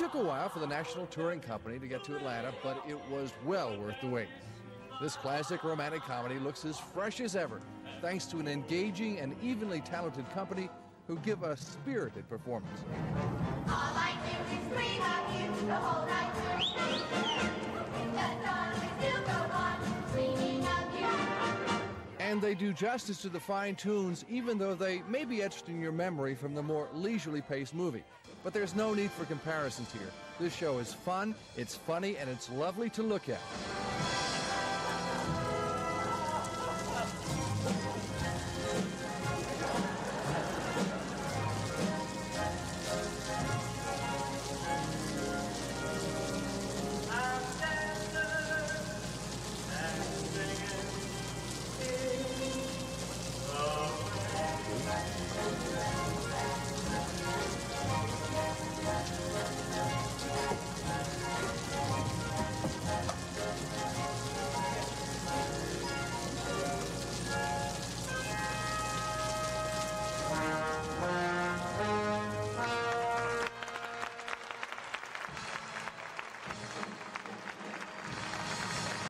took a while for the National Touring Company to get to Atlanta, but it was well worth the wait. This classic romantic comedy looks as fresh as ever, thanks to an engaging and evenly talented company who give a spirited performance. And they do justice to the fine tunes, even though they may be etched in your memory from the more leisurely paced movie. But there's no need for comparisons here. This show is fun, it's funny, and it's lovely to look at.